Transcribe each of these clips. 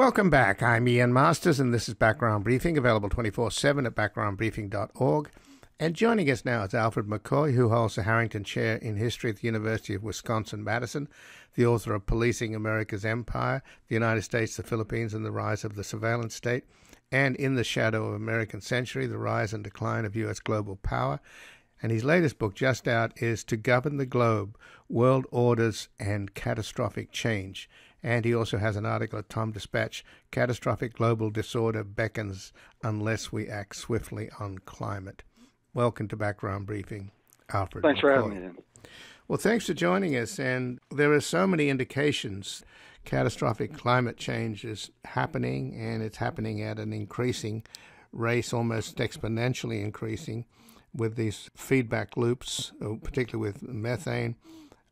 Welcome back. I'm Ian Masters, and this is Background Briefing, available 24 7 at backgroundbriefing.org. And joining us now is Alfred McCoy, who holds the Harrington Chair in History at the University of Wisconsin Madison, the author of Policing America's Empire, the United States, the Philippines, and the Rise of the Surveillance State, and In the Shadow of American Century, The Rise and Decline of U.S. Global Power. And his latest book, just out, is To Govern the Globe World Orders and Catastrophic Change. And he also has an article at TomDispatch Catastrophic Global Disorder Beckons Unless We Act Swiftly on Climate. Welcome to Background Briefing, Alfred. Thanks McCoy. for having me. Well, thanks for joining us. And there are so many indications catastrophic climate change is happening, and it's happening at an increasing rate, almost exponentially increasing, with these feedback loops, uh, particularly with methane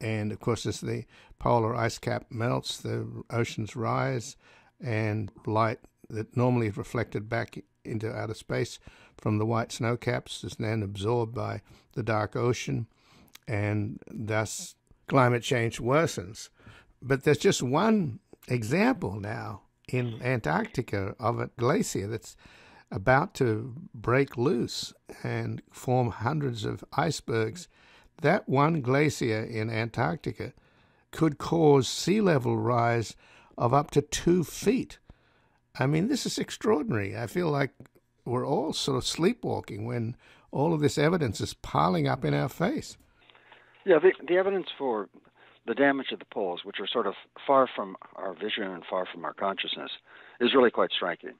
and of course, as the polar ice cap melts, the oceans rise, and light that normally is reflected back into outer space from the white snow caps is then absorbed by the dark ocean, and thus climate change worsens. But there's just one example now in Antarctica of a glacier that's about to break loose and form hundreds of icebergs that one glacier in Antarctica could cause sea level rise of up to two feet. I mean, this is extraordinary. I feel like we're all sort of sleepwalking when all of this evidence is piling up in our face. Yeah, the, the evidence for the damage of the poles, which are sort of far from our vision and far from our consciousness, is really quite striking.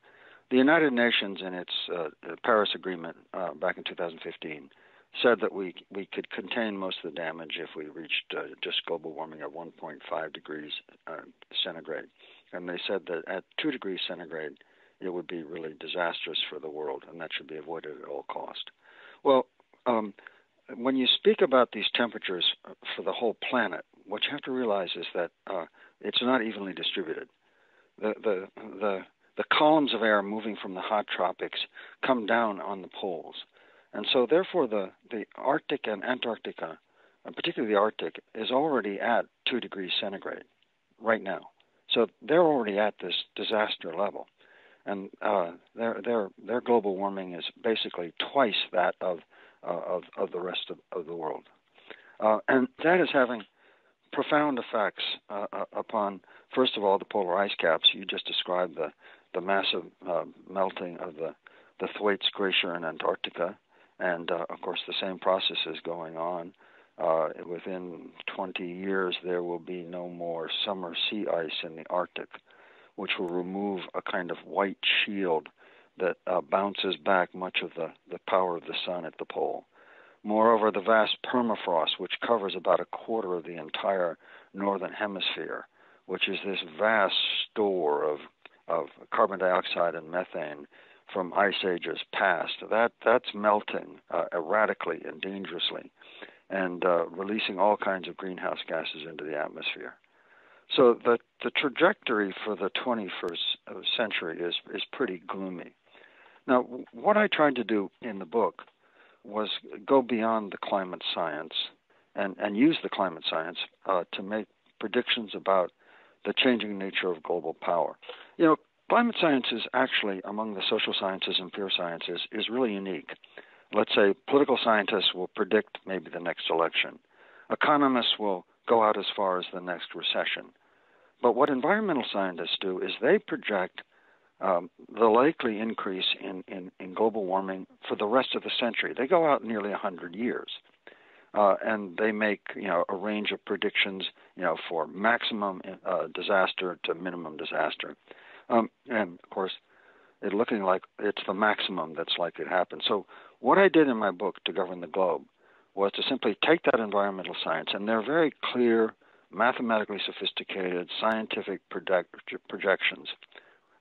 The United Nations, in its uh, Paris Agreement uh, back in 2015, said that we we could contain most of the damage if we reached uh, just global warming at 1.5 degrees uh, centigrade, and they said that at 2 degrees centigrade it would be really disastrous for the world, and that should be avoided at all cost. Well, um, when you speak about these temperatures for the whole planet, what you have to realize is that uh, it's not evenly distributed. The the the the columns of air moving from the hot tropics come down on the poles and so, therefore, the, the Arctic and Antarctica, and particularly the Arctic, is already at 2 degrees centigrade right now. So they're already at this disaster level. And uh, their, their, their global warming is basically twice that of, uh, of, of the rest of, of the world. Uh, and that is having profound effects uh, uh, upon, first of all, the polar ice caps. You just described the, the massive uh, melting of the, the Thwaites Glacier in Antarctica and uh, of course the same process is going on. Uh, within 20 years, there will be no more summer sea ice in the Arctic, which will remove a kind of white shield that uh, bounces back much of the, the power of the sun at the pole. Moreover, the vast permafrost, which covers about a quarter of the entire northern hemisphere, which is this vast store of, of carbon dioxide and methane from ice ages past. That that's melting uh, erratically and dangerously, and uh, releasing all kinds of greenhouse gases into the atmosphere. So the the trajectory for the 21st century is is pretty gloomy. Now, what I tried to do in the book was go beyond the climate science and and use the climate science uh, to make predictions about the changing nature of global power. You know, Climate science is actually, among the social sciences and pure sciences, is really unique. Let's say political scientists will predict maybe the next election. Economists will go out as far as the next recession. But what environmental scientists do is they project um, the likely increase in, in, in, global warming for the rest of the century. They go out nearly 100 years. Uh, and they make you know a range of predictions you know for maximum uh, disaster to minimum disaster. Um, and of course, it looking like it's the maximum that's likely to happen. So, what I did in my book, To Govern the Globe, was to simply take that environmental science, and they're very clear, mathematically sophisticated, scientific project- projections,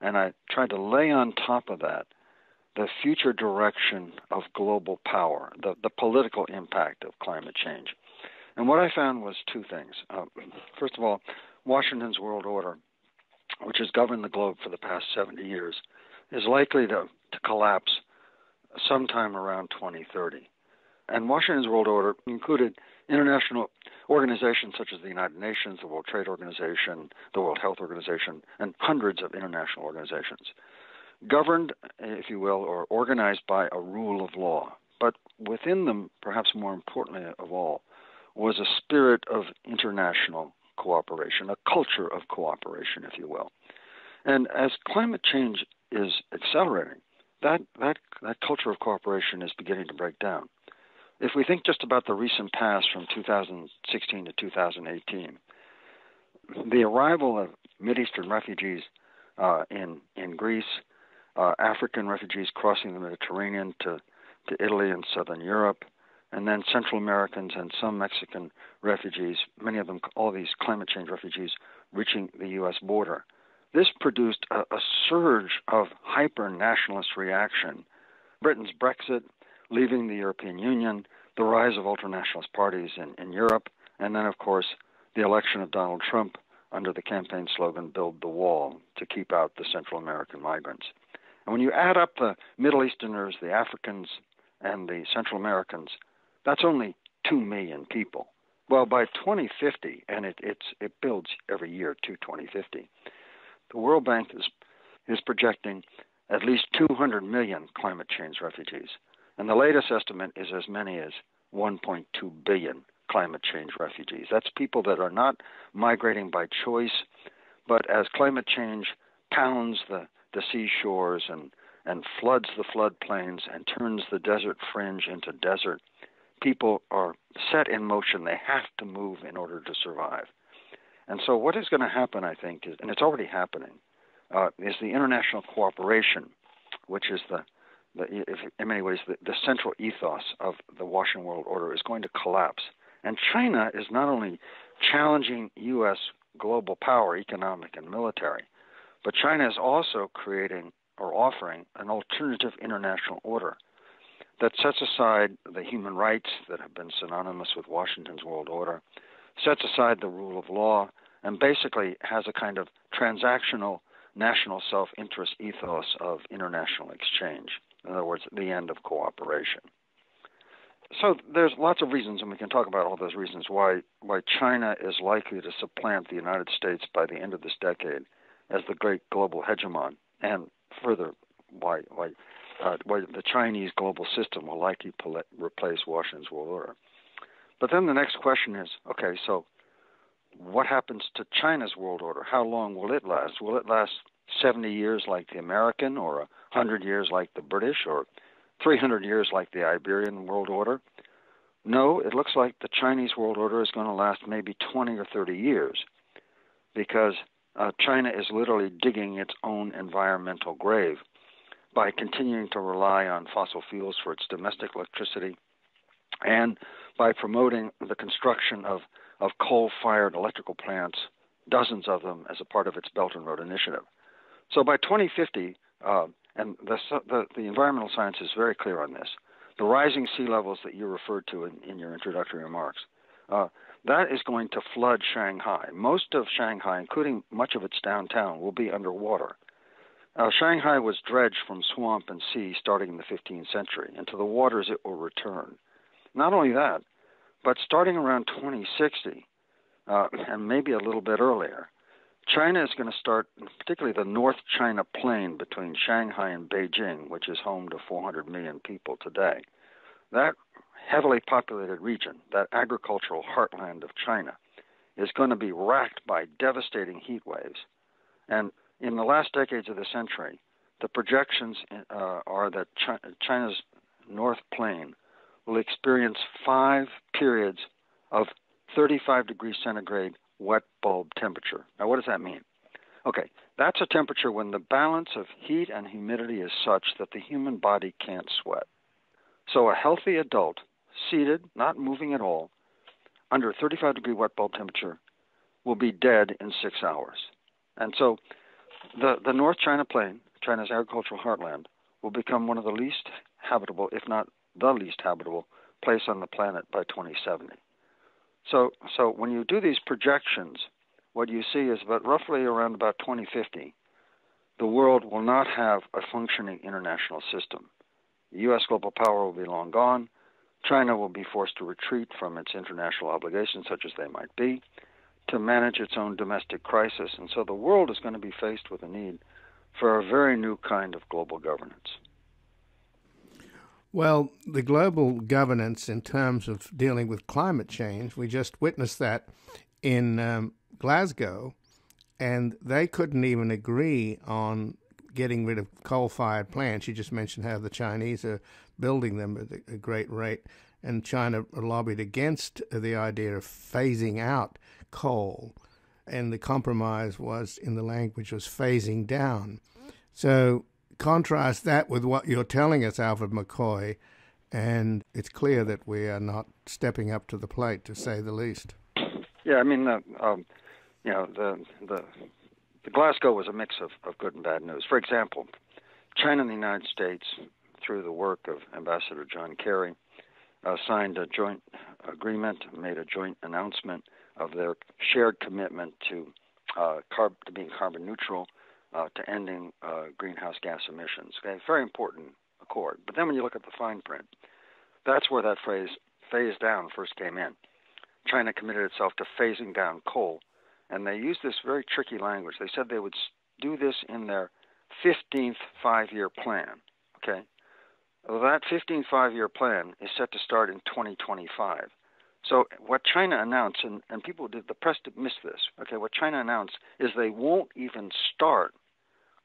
and I tried to lay on top of that the future direction of global power, the, the political impact of climate change. And what I found was two things. Uh, first of all, Washington's world order which has governed the globe for the past 70 years, is likely to, to collapse sometime around 2030. And Washington's world order included international organizations such as the United Nations, the World Trade Organization, the World Health Organization, and hundreds of international organizations, governed, if you will, or organized by a rule of law. But within them, perhaps more importantly of all, was a spirit of international cooperation, a culture of cooperation, if you will. And as climate change is accelerating, that, that, that culture of cooperation is beginning to break down. If we think just about the recent past from 2016 to 2018, the arrival of Mideastern refugees uh, in, in Greece, uh, African refugees crossing the Mediterranean to, to Italy and southern Europe, and then Central Americans and some Mexican refugees, many of them, all these climate change refugees, reaching the U.S. border. This produced a, a surge of hyper nationalist reaction. Britain's Brexit, leaving the European Union, the rise of ultranationalist parties in, in Europe, and then, of course, the election of Donald Trump under the campaign slogan Build the Wall to keep out the Central American migrants. And when you add up the Middle Easterners, the Africans, and the Central Americans, that's only 2 million people. Well, by 2050, and it, it builds every year to 2050, the World Bank is, is projecting at least 200 million climate change refugees. And the latest estimate is as many as 1.2 billion climate change refugees. That's people that are not migrating by choice, but as climate change pounds the, the seashores and, and floods the floodplains and turns the desert fringe into desert, people are set in motion. They have to move in order to survive. And so, what is going to happen, I think, is, and it's already happening, uh, is the international cooperation, which is the, the in many ways, the, the central ethos of the Washington World Order, is going to collapse. And China is not only challenging U.S. global power, economic and military, but China is also creating or offering an alternative international order that sets aside the human rights that have been synonymous with Washington's world order, sets aside the rule of law, and basically has a kind of transactional national self interest ethos of international exchange. In other words, the end of cooperation. So there's lots of reasons, and we can talk about all those reasons why why China is likely to supplant the United States by the end of this decade as the great global hegemon, and further why why uh, why the Chinese global system will likely replace Washington's world order. But then the next question is, okay, so what happens to China's world order? How long will it last? Will it last 70 years like the American, or 100 years like the British, or 300 years like the Iberian world order? No, it looks like the Chinese world order is going to last maybe 20 or 30 years because uh, China is literally digging its own environmental grave by continuing to rely on fossil fuels for its domestic electricity and by promoting the construction of, of coal fired electrical plants, dozens of them, as a part of its Belt and Road Initiative. So by 2050, uh, and the, the, the, environmental science is very clear on this, the rising sea levels that you referred to in, in your introductory remarks, uh, that is going to flood Shanghai. Most of Shanghai, including much of its downtown, will be underwater. Uh, Shanghai was dredged from swamp and sea starting in the 15th century, and to the waters it will return. Not only that, but starting around 2060, uh, and maybe a little bit earlier, China is going to start, particularly the North China Plain between Shanghai and Beijing, which is home to 400 million people today. That heavily populated region, that agricultural heartland of China, is going to be racked by devastating heat waves. And in the last decades of the century, the projections uh, are that China's North Plain will experience five periods of 35 degrees centigrade wet bulb temperature. Now, what does that mean? Okay, that's a temperature when the balance of heat and humidity is such that the human body can't sweat. So, a healthy adult, seated, not moving at all, under 35 degree wet bulb temperature, will be dead in six hours. And so, the, the North China Plain, China's agricultural heartland, will become one of the least habitable, if not the least habitable, place on the planet by 2070. So, so when you do these projections, what you see is that roughly around about 2050, the world will not have a functioning international system. The U.S. global power will be long gone. China will be forced to retreat from its international obligations, such as they might be, to manage its own domestic crisis. And so the world is going to be faced with a need for a very new kind of global governance. Well, the global governance in terms of dealing with climate change, we just witnessed that in um, Glasgow, and they couldn't even agree on getting rid of coal fired plants. You just mentioned how the Chinese are building them at a great rate, and China lobbied against the idea of phasing out coal. And the compromise was, in the language, was phasing down. So contrast that with what you're telling us, Alfred McCoy, and it's clear that we are not stepping up to the plate, to say the least. Yeah, I mean, uh, um, you know, the the the Glasgow was a mix of, of good and bad news. For example, China and the United States, through the work of Ambassador John Kerry, uh, signed a joint agreement, made a joint announcement of their shared commitment to uh, carb, to being carbon neutral, uh, to ending uh, greenhouse gas emissions. Okay, very important accord. But then when you look at the fine print, that's where that phrase "phase down" first came in. China committed itself to phasing down coal, and they used this very tricky language. They said they would do this in their 15th five-year plan. Okay, well, that 15 five year plan is set to start in 2025. So what China announced, and, and people did the press missed this. Okay, what China announced is they won't even start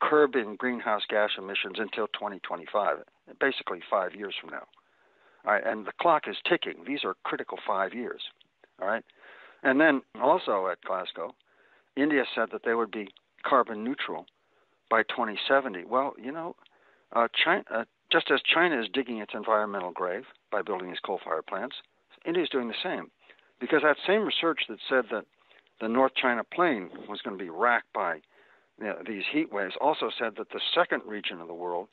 curbing greenhouse gas emissions until 2025, basically five years from now. All right, and the clock is ticking. These are critical five years. All right, and then also at Glasgow, India said that they would be carbon neutral by 2070. Well, you know, uh, China, uh, just as China is digging its environmental grave by building these coal-fired plants, India is doing the same, because that same research that said that the North China Plain was going to be racked by you know, these heat waves also said that the second region of the world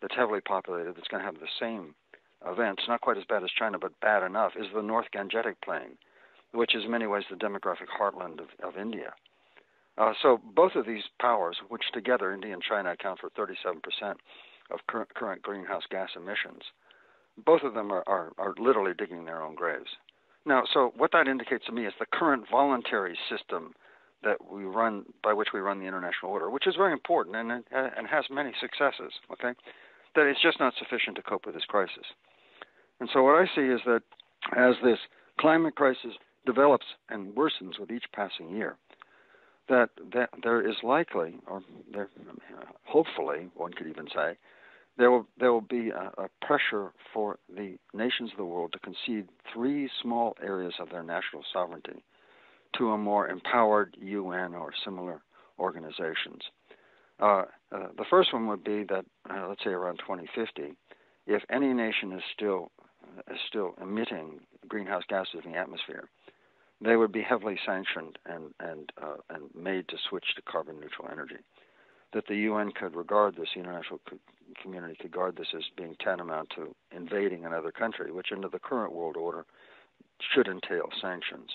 that's heavily populated, that's going to have the same events, not quite as bad as China, but bad enough, is the North Gangetic Plain, which is in many ways the demographic heartland of, of India. Uh, so both of these powers, which together India and China account for 37% of current, current greenhouse gas emissions, both of them are, are, are literally digging their own graves. Now, so what that indicates to me is the current voluntary system that we run, by which we run the international order, which is very important and and has many successes. Okay, that it's just not sufficient to cope with this crisis. And so what I see is that as this climate crisis develops and worsens with each passing year, that, that there is likely, or there, hopefully, one could even say, there will there will be a, a, pressure for the nations of the world to concede three small areas of their national sovereignty to a more empowered UN or similar organizations. Uh, uh, the first one would be that, uh, let's say around 2050, if any nation is still is still emitting greenhouse gases in the atmosphere, they would be heavily sanctioned and and uh, and made to switch to carbon neutral energy. That the UN could regard this, the international community could regard this as being tantamount to invading another country, which under the current world order should entail sanctions.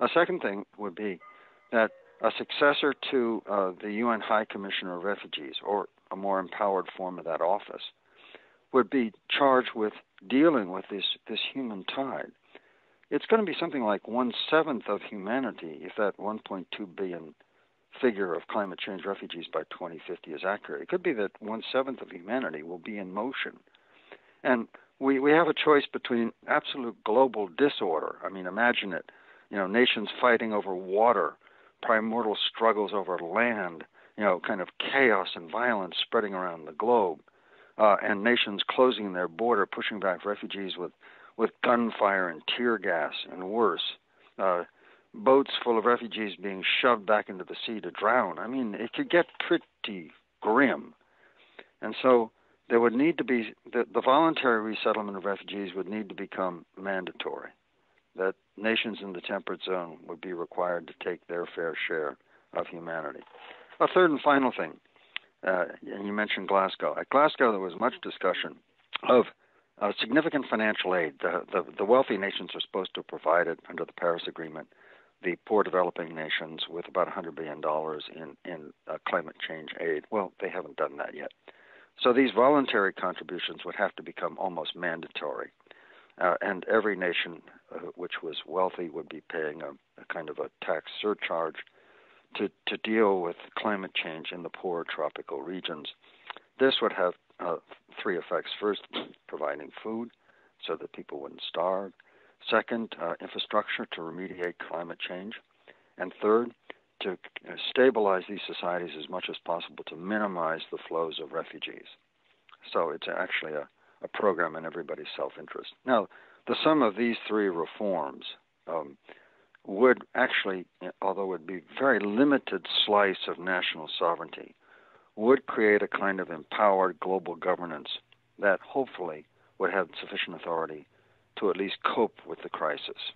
A second thing would be that a successor to uh, the UN High Commissioner of Refugees, or a more empowered form of that office, would be charged with dealing with this, this human tide. It's going to be something like one seventh of humanity, if that 1.2 billion figure of climate change refugees by 2050 is accurate. It could be that one seventh of humanity will be in motion. And we, we have a choice between absolute global disorder. I mean, imagine it you know, nations fighting over water, primordial struggles over land, you know, kind of chaos and violence spreading around the globe, uh, and nations closing their border, pushing back refugees with, with gunfire and tear gas and worse. Uh, boats full of refugees being shoved back into the sea to drown. I mean, it could get pretty grim. And so there would need to be the, the voluntary resettlement of refugees would need to become mandatory that nations in the temperate zone would be required to take their fair share of humanity. A third and final thing, uh, and you mentioned Glasgow. At Glasgow, there was much discussion of uh, significant financial aid. The, the, the, wealthy nations are supposed to provide it under the Paris Agreement. The poor developing nations with about $100 billion in, in uh, climate change aid. Well, they haven't done that yet. So these voluntary contributions would have to become almost mandatory. uh, and every nation uh, which was wealthy would be paying a, a, kind of a tax surcharge to, to deal with climate change in the poor tropical regions. This would have uh, three effects. First, providing food so that people wouldn't starve. Second, uh, infrastructure to remediate climate change. And third, to uh, stabilize these societies as much as possible to minimize the flows of refugees. So it's actually a, a program in everybody's self interest. Now, the sum of these three reforms um, would actually, although it would be very limited slice of national sovereignty, would create a kind of empowered global governance that hopefully would have sufficient authority to at least cope with the crisis.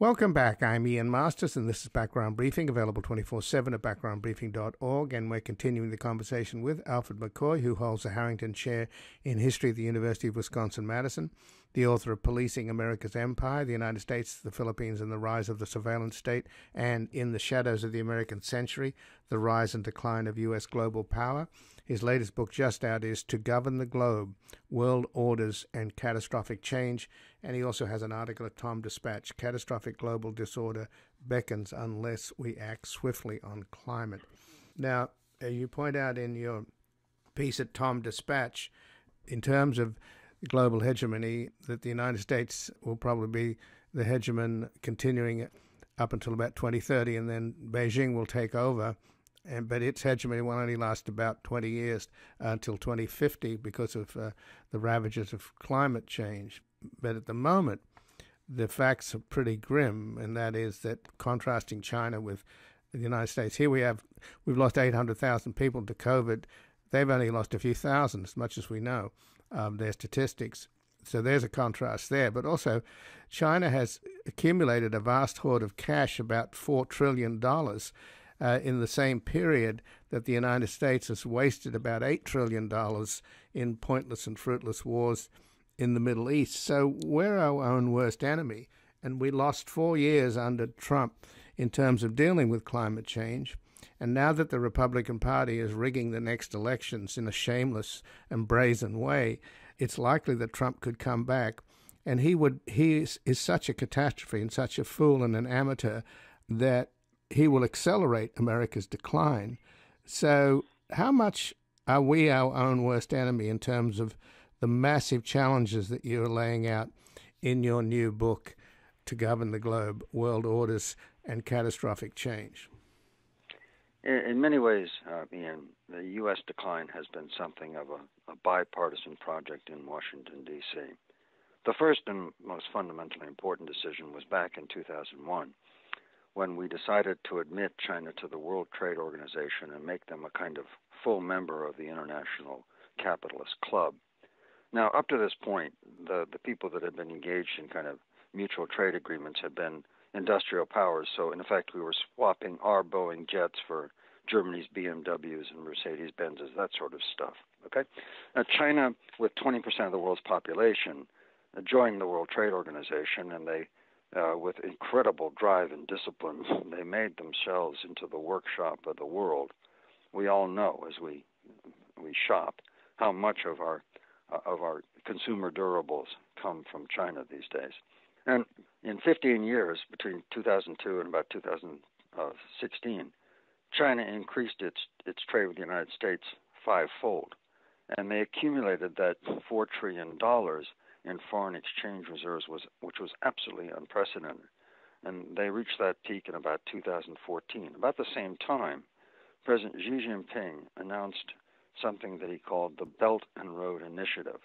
Welcome back. I'm Ian Masters, and this is Background Briefing, available 24 7 at backgroundbriefing.org. And we're continuing the conversation with Alfred McCoy, who holds the Harrington Chair in History at the University of Wisconsin Madison, the author of Policing America's Empire, the United States, the Philippines, and the Rise of the Surveillance State, and In the Shadows of the American Century, The Rise and Decline of U.S. Global Power. His latest book, just out, is To Govern the Globe World Orders and Catastrophic Change. And he also has an article at TomDispatch Catastrophic Global Disorder Beckons Unless We Act Swiftly on Climate. Now, you point out in your piece at TomDispatch, in terms of global hegemony, that the United States will probably be the hegemon continuing up until about 2030, and then Beijing will take over and but its hegemony will only last about 20 years uh, until 2050 because of uh, the ravages of climate change. But at the moment, the facts are pretty grim, and that is that contrasting China with the United States, here we have we've lost 800,000 people to COVID. They've only lost a few thousand, as much as we know. Um, their statistics. So there's a contrast there. But also, China has accumulated a vast hoard of cash, about $4 trillion, uh, in the same period that the United States has wasted about $8 trillion in pointless and fruitless wars in the Middle East. So we're our own worst enemy. And we lost four years under Trump in terms of dealing with climate change. And now that the Republican Party is rigging the next elections in a shameless and brazen way, it's likely that Trump could come back. And he would he is, is such a catastrophe and such a fool and an amateur that he will accelerate America's decline. So, how much are we our own worst enemy in terms of the massive challenges that you're laying out in your new book, To Govern the Globe World Orders and Catastrophic Change? In, many ways, uh, Ian, the U.S. decline has been something of a, a bipartisan project in Washington, D.C. The first and most fundamentally important decision was back in 2001 when we decided to admit China to the World Trade Organization and make them a kind of full member of the International Capitalist Club. Now, up to this point, the, the people that had been engaged in kind of mutual trade agreements had been industrial powers. So, in effect, we were swapping our Boeing jets for Germany's BMWs and Mercedes Benzes, that sort of stuff. Okay? Now, China, with 20% of the world's population, joined the World Trade Organization, and they uh, with incredible drive and discipline, they made themselves into the workshop of the world. We all know as we we shop how much of our uh, of our consumer durables come from China these days. And in 15 years, between 2002 and about 2016, China increased its its trade with the United States fivefold, and they accumulated that four trillion dollars in foreign exchange reserves was which was absolutely unprecedented. And they reached that peak in about 2014. About the same time, President Xi Jinping announced something that he called the Belt and Road Initiative.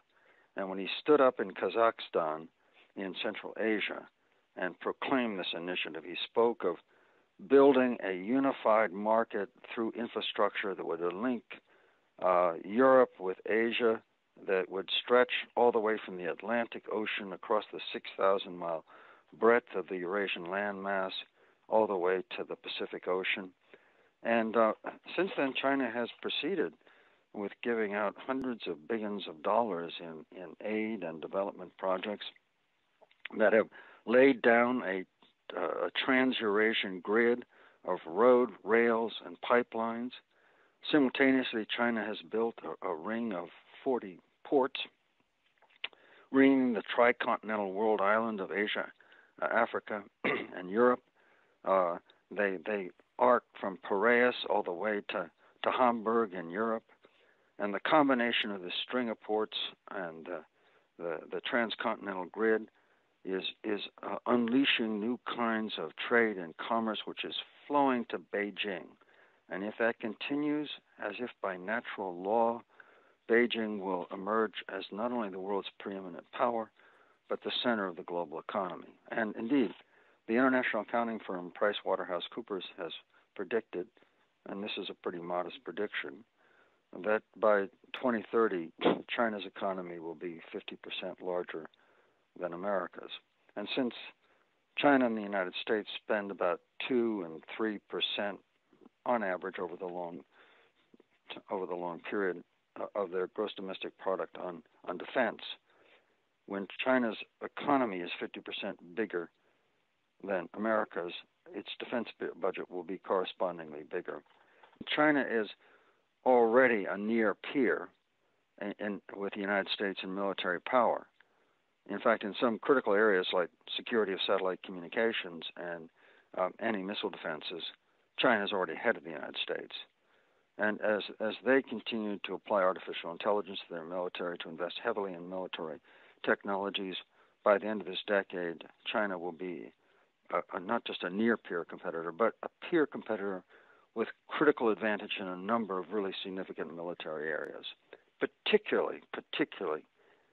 And when he stood up in Kazakhstan in Central Asia and proclaimed this initiative, he spoke of building a unified market through infrastructure that would link uh, Europe with Asia that would stretch all the way from the Atlantic Ocean across the 6,000 mile breadth of the Eurasian landmass all the way to the Pacific Ocean. And uh, since then, China has proceeded with giving out hundreds of billions of dollars in, in aid and development projects that have laid down a, uh, a trans Eurasian grid of road, rails, and pipelines. Simultaneously, China has built a, a ring of 40 ports ringing the tricontinental world island of Asia, uh, Africa, and Europe. Uh, they they arc from Piraeus all the way to, to Hamburg in Europe, and the combination of this string of ports and uh, the the transcontinental grid is is uh, unleashing new kinds of trade and commerce, which is flowing to Beijing. And if that continues, as if by natural law, Beijing will emerge as not only the world's preeminent power, but the center of the global economy. And indeed, the international accounting firm PricewaterhouseCoopers has predicted, and this is a pretty modest prediction, that by 2030, China's economy will be 50% larger than America's. And since China and the United States spend about 2 and 3% on average over the long over the long period of their gross domestic product on, on defense, when China's economy is 50% bigger than America's, its defense budget will be correspondingly bigger. China is already a near peer in, in, with the United States in military power. In fact, in some critical areas like security of satellite communications and um, anti-missile defenses, China is already ahead of the United States. And as as they continue to apply artificial intelligence to their military, to invest heavily in military technologies, by the end of this decade, China will be a, a, not just a near peer competitor, but a peer competitor with critical advantage in a number of really significant military areas, particularly particularly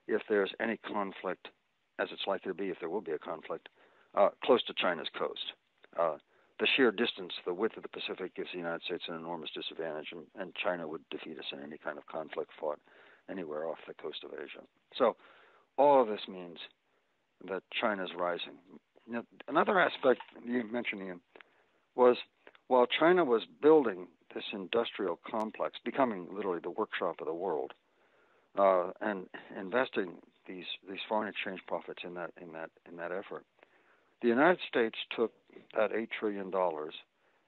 if there's any conflict, as it's likely to be if there will be a conflict, uh, close to China's coast. Uh, the sheer distance, the width of the Pacific gives the United States an enormous disadvantage, and, and China would defeat us in any kind of conflict fought anywhere off the coast of Asia. So, all of this means that China is rising. Now, another aspect you mentioned, Ian, was while China was building this industrial complex, becoming literally the workshop of the world, uh, and investing these these foreign exchange profits in that in that in that effort, the United States took that eight trillion dollars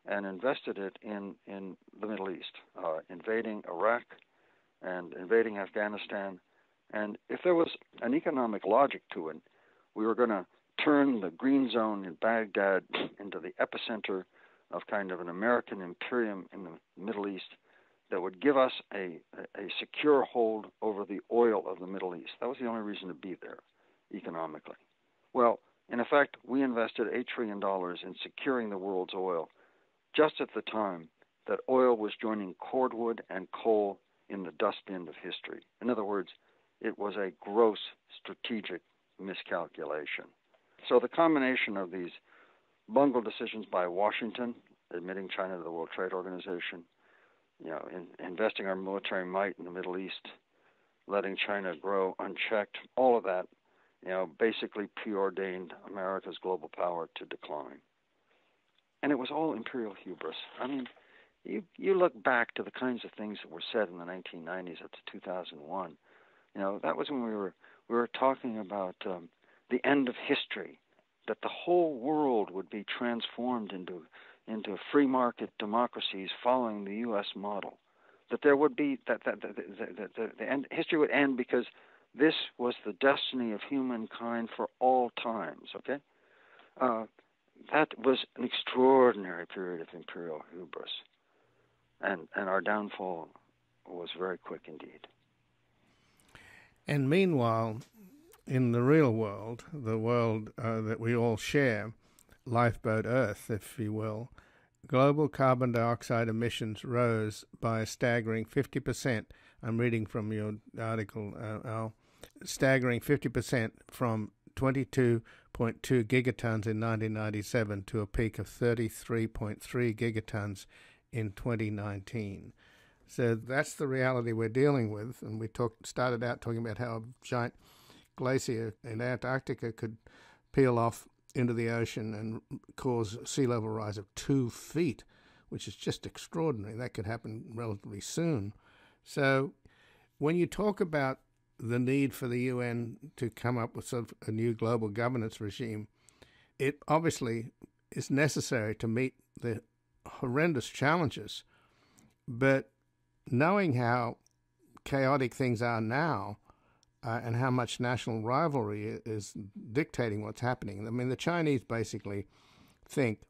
and invested it in in the Middle East, uh, invading Iraq and invading Afghanistan. And if there was an economic logic to it, we were going to turn the green zone in Baghdad into the epicenter of kind of an American imperium in the Middle East that would give us a, a secure hold over the oil of the Middle East. That was the only reason to be there economically. Well, in effect, we invested $8 trillion in securing the world's oil just at the time that oil was joining cordwood and coal in the dustbin of history. In other words, it was a gross strategic miscalculation. So the combination of these bungled decisions by Washington, admitting China to the World Trade Organization, you know, in, investing our military might in the Middle East, letting China grow unchecked, all of that you know, basically preordained America's global power to decline. And it was all imperial hubris. I mean, you you look back to the kinds of things that were said in the 1990s up to 2001. You know, that was when we were we were talking about um, the end of history, that the whole world would be transformed into into free market democracies following the U.S. model. That there would be that that, that, that, that the, the end history would end because this was the destiny of humankind for all times, okay? Uh, that was an extraordinary period of imperial hubris. And, and our downfall was very quick indeed. And meanwhile, in the real world, the world uh, that we all share, lifeboat Earth, if you will, global carbon dioxide emissions rose by a staggering 50%. I'm reading from your article, uh, Al staggering 50% from 22.2 gigatons in 1997 to a peak of 33.3 gigatons in 2019. So that's the reality we're dealing with. And we talked, started out talking about how a giant glacier in Antarctica could peel off into the ocean and cause sea level rise of two feet, which is just extraordinary. That could happen relatively soon. So when you talk about the need for the UN to come up with sort of a new global governance regime, it obviously is necessary to meet the horrendous challenges. But knowing how chaotic things are now, uh, and how much national rivalry is dictating what's happening. I mean, the Chinese basically think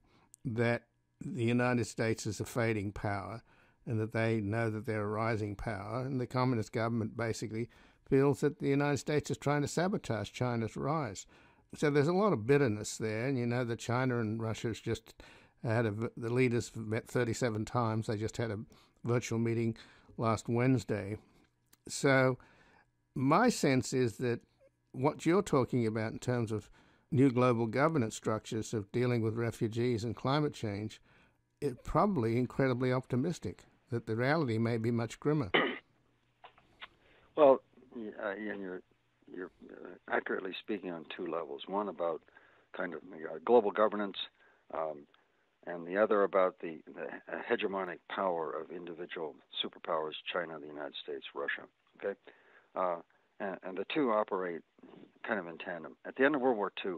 that the United States is a fading power and that they know that they're a rising power, and the communist government basically feels that the United States is trying to sabotage China's rise. So there's a lot of bitterness there, and you know that China and Russia has just had a, the leaders met 37 times. They just had a virtual meeting last Wednesday. So my sense is that what you're talking about in terms of new global governance structures of dealing with refugees and climate change is probably incredibly optimistic. That the reality may be much grimmer. Uh, Ian, you're you're uh, accurately speaking on two levels. One about kind of uh, global governance, um, and the other about the, the, hegemonic power of individual superpowers: China, the United States, Russia. Okay, uh, and, and, the two operate kind of in tandem. At the end of World War II,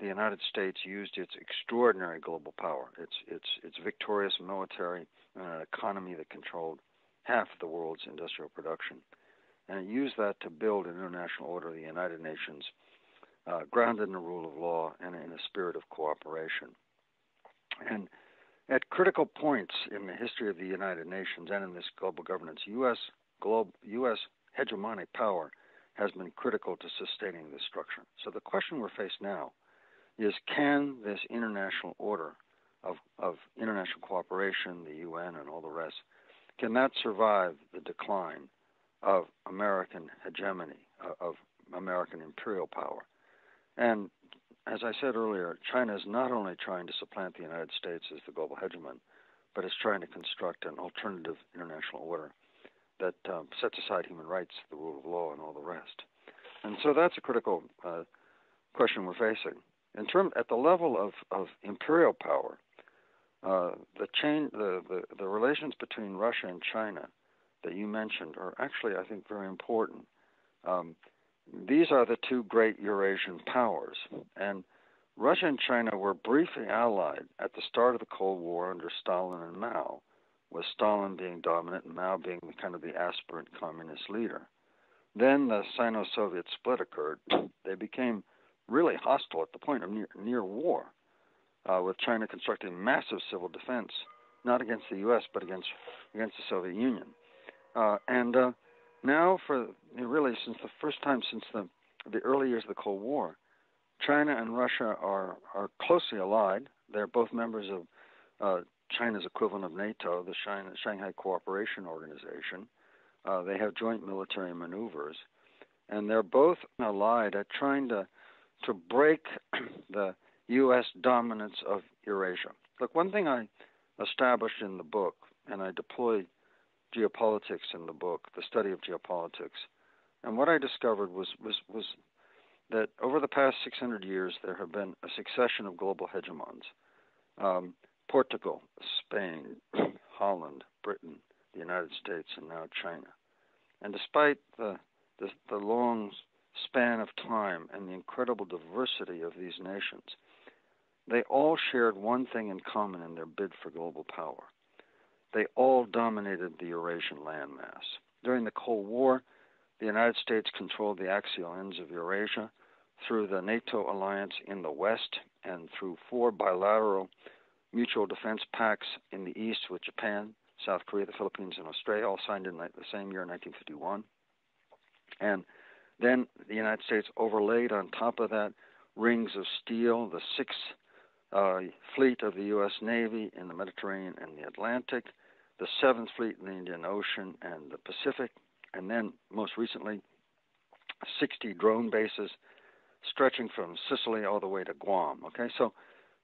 the United States used its extraordinary global power, its its its victorious military and an economy that controlled half of the world's industrial production and it used that to build an international order of the United Nations uh, grounded in the rule of law and in a spirit of cooperation. And at critical points in the history of the United Nations and in this global governance, U.S. Globe, U.S. hegemonic power has been critical to sustaining this structure. So the question we're faced now is can this international order of, of international cooperation, the UN and all the rest, can that survive the decline of American hegemony, uh, of American imperial power. And as I said earlier, China is not only trying to supplant the United States as the global hegemon, but is trying to construct an alternative international order that um, sets aside human rights, the rule of law, and all the rest. And so that's a critical uh, question we're facing. In term, at the level of, of imperial power, uh, the chain, the, the, the relations between Russia and China that you mentioned are actually, I think, very important. Um, these are the two great Eurasian powers, and Russia and China were briefly allied at the start of the Cold War under Stalin and Mao, with Stalin being dominant and Mao being kind of the aspirant communist leader. Then the Sino Soviet split occurred. They became really hostile at the point of near, near war, uh, with China constructing massive civil defense, not against the U.S., but against, against the Soviet Union. Uh, and uh, now, for really since the first time since the the early years of the Cold War, China and Russia are are closely allied. They're both members of uh, China's equivalent of NATO, the Shanghai Cooperation Organization. Uh, they have joint military maneuvers, and they're both allied at trying to to break the U.S. dominance of Eurasia. Look, one thing I established in the book, and I deployed geopolitics in the book, the study of geopolitics. And what I discovered was, was, was that over the past 600 years, there have been a succession of global hegemons um, Portugal, Spain, Holland, Britain, the United States, and now China. And despite the, the, the long span of time and the incredible diversity of these nations, they all shared one thing in common in their bid for global power they all dominated the Eurasian landmass. During the Cold War, the United States controlled the axial ends of Eurasia through the NATO alliance in the west and through four bilateral mutual defense pacts in the east with Japan, South Korea, the Philippines, and Australia, all signed in the same year, 1951. And then the United States overlaid on top of that rings of steel, the Sixth uh, Fleet of the U.S. Navy in the Mediterranean and the Atlantic, the Seventh Fleet in the Indian Ocean and the Pacific, and then most recently, 60 drone bases stretching from Sicily all the way to Guam. Okay, so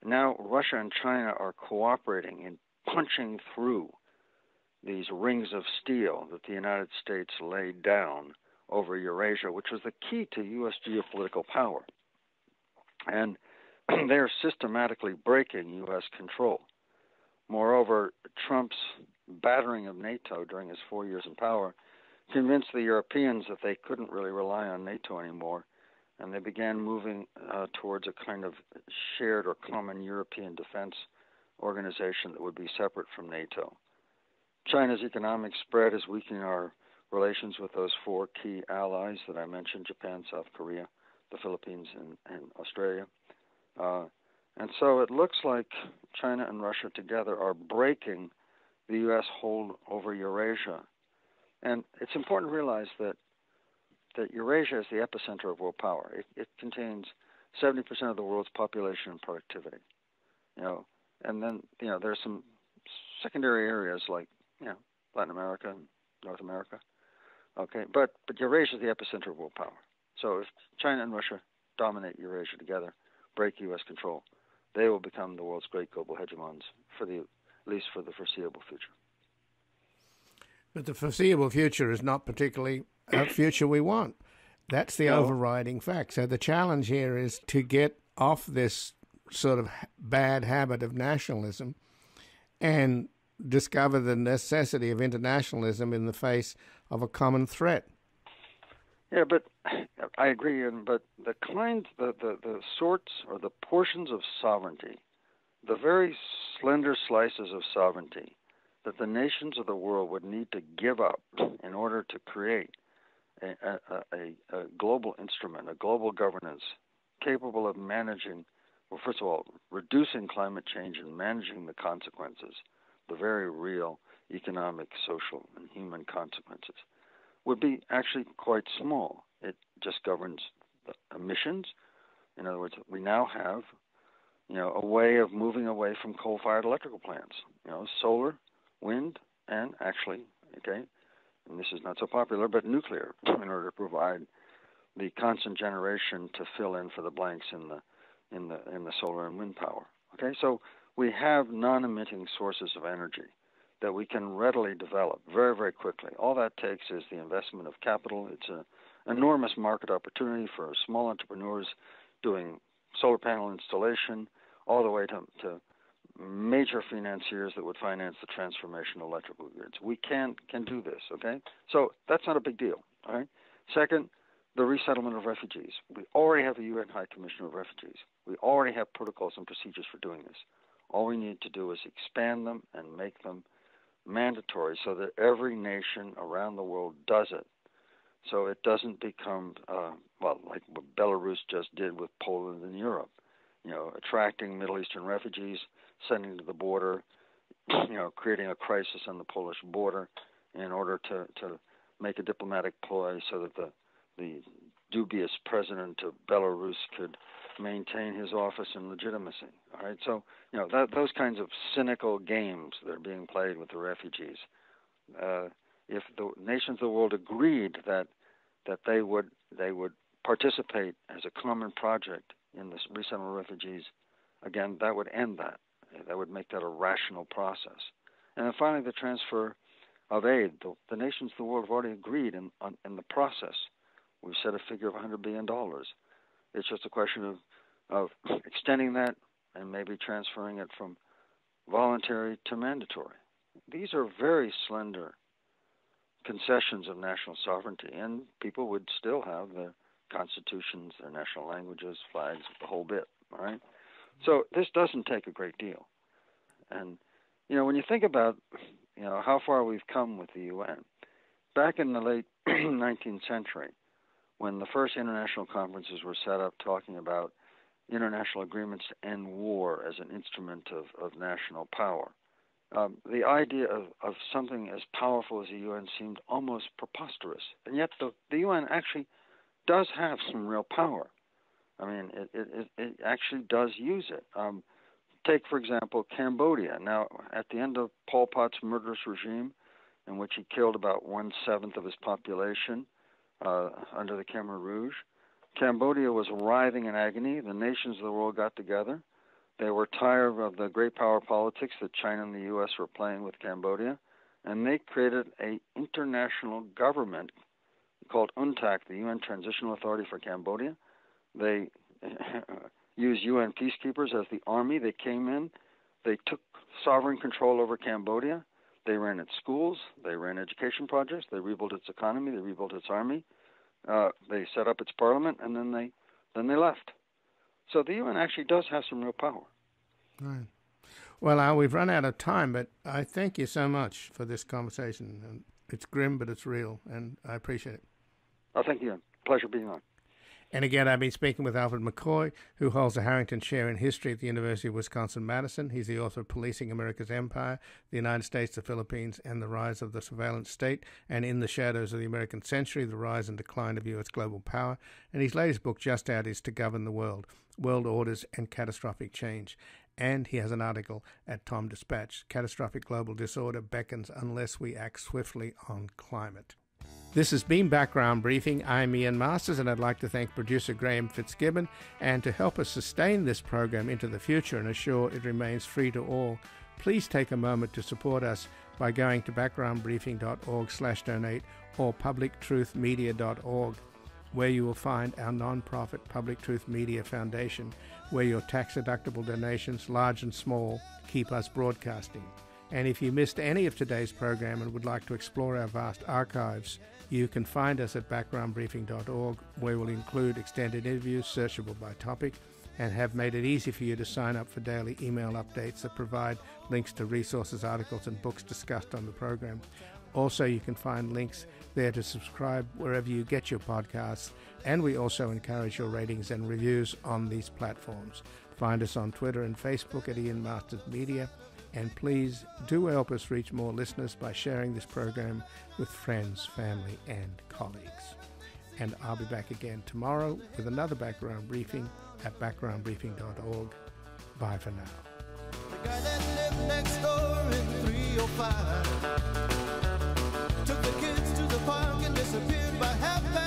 now Russia and China are cooperating in punching through these rings of steel that the United States laid down over Eurasia, which was the key to U.S. geopolitical power. And they are systematically breaking U.S. control. Moreover, Trump's battering of NATO during his four years in power convinced the Europeans that they couldn't really rely on NATO anymore, and they began moving uh, towards a kind of shared or common European defense organization that would be separate from NATO. China's economic spread is weakening our relations with those four key allies that I mentioned Japan, South Korea, the Philippines, and, and Australia. Uh, and so it looks like China and Russia together are breaking the U.S. hold over Eurasia. And it's important to realize that that Eurasia is the epicenter of world power. It, it contains 70% of the world's population and productivity. You know, and then you know there's some secondary areas like you know Latin America and North America. Okay, but but Eurasia is the epicenter of world power. So if China and Russia dominate Eurasia together, break U.S. control, they will become the world's great global hegemons for the at least for the foreseeable future. But the foreseeable future is not particularly a future we want. That's the no. overriding fact. So the challenge here is to get off this sort of bad habit of nationalism and discover the necessity of internationalism in the face of a common threat. Yeah, but I agree. And But the kinds, the, the, the sorts or the portions of sovereignty, the very slender slices of sovereignty that the nations of the world would need to give up in order to create a, a, a, a global instrument, a global governance capable of managing, well, first of all, reducing climate change and managing the consequences, the very real economic, social, and human consequences, would be actually quite small. It just governs emissions. In other words, we now have, you know, a way of moving away from coal-fired electrical plants. You know, solar, wind, and actually, okay, and this is not so popular, but nuclear in order to provide the constant generation to fill in for the blanks in the in the in the solar and wind power. Okay, so we have non-emitting sources of energy that we can readily develop very very quickly. All that takes is the investment of capital. It's an enormous market opportunity for small entrepreneurs doing solar panel installation, all the way to, to major financiers that would finance the transformation of electrical grids. We can can do this, okay? So that's not a big deal, all right? Second, the resettlement of refugees. We already have a UN High Commissioner of Refugees. We already have protocols and procedures for doing this. All we need to do is expand them and make them mandatory so that every nation around the world does it. So it doesn't become, uh, well, like what Belarus just did with Poland and Europe, you know, attracting Middle Eastern refugees sending to the border, you know, creating a crisis on the Polish border in order to, to make a diplomatic ploy so that the the dubious president of Belarus could maintain his office and legitimacy. All right, so you know that, those kinds of cynical games that are being played with the refugees. Uh, if the nations of the world agreed that that they would they would participate as a common project in the resettlement of refugees, again that would end that. That would make that a rational process. And then finally, the transfer of aid. The, the nations of the world have already agreed in, on, in the process. We've set a figure of $100 billion. It's just a question of, of extending that and maybe transferring it from voluntary to mandatory. These are very slender concessions of national sovereignty, and people would still have their constitutions, their national languages, flags, the whole bit. All right. So this doesn't take a great deal. And you know, when you think about you know how far we've come with the UN, back in the late 19th century, when the first international conferences were set up talking about international agreements to end war as an instrument of, of national power, um, the idea of, of something as powerful as the UN seemed almost preposterous. And yet the, the UN actually does have some real power. I mean, it, it, it actually does use it. Um, take, for example, Cambodia. Now, at the end of Pol Pot's murderous regime, in which he killed about one seventh of his population uh, under the Khmer Rouge, Cambodia was writhing in agony. The nations of the world got together. They were tired of the great power politics that China and the U.S. were playing with Cambodia, and they created a international government called UNTAC, the UN Transitional Authority for Cambodia, they used UN peacekeepers as the army. They came in, they took sovereign control over Cambodia. They ran its schools, they ran education projects, they rebuilt its economy, they rebuilt its army. Uh, they set up its parliament, and then they then they left. So the UN actually does have some real power. Right. Well, Al, we've run out of time, but I thank you so much for this conversation. it's grim, but it's real, and I appreciate it. Oh, thank you. Pleasure being on. And again, I've been speaking with Alfred McCoy, who holds a Harrington Chair in History at the University of Wisconsin Madison. He's the author of Policing America's Empire, the United States, the Philippines, and the Rise of the Surveillance State, and In the Shadows of the American Century, the Rise and Decline of U.S. Global Power. And his latest book, just out, is To Govern the World World Orders and Catastrophic Change. And he has an article at TomDispatch Catastrophic Global Disorder Beckons Unless We Act Swiftly on Climate. This has been Background Briefing. I'm Ian Masters, and I'd like to thank producer Graham Fitzgibbon. And to help us sustain this program into the future and assure it remains free to all, please take a moment to support us by going to backgroundbriefing.org/donate or publictruthmedia.org, where you will find our non-profit Public Truth Media Foundation, where your tax-deductible donations, large and small, keep us broadcasting. And if you missed any of today's program and would like to explore our vast archives, you can find us at backgroundbriefing.org, where we'll include extended interviews searchable by topic and have made it easy for you to sign up for daily email updates that provide links to resources, articles, and books discussed on the program. Also, you can find links there to subscribe wherever you get your podcasts, and we also encourage your ratings and reviews on these platforms. Find us on Twitter and Facebook at Ian Masters Media and please do help us reach more listeners by sharing this program with friends, family, and colleagues. And I'll be back again tomorrow with another background briefing at backgroundbriefing.org. Bye for now. The guy that lived next door in 305 took the kids to the park and disappeared by half past.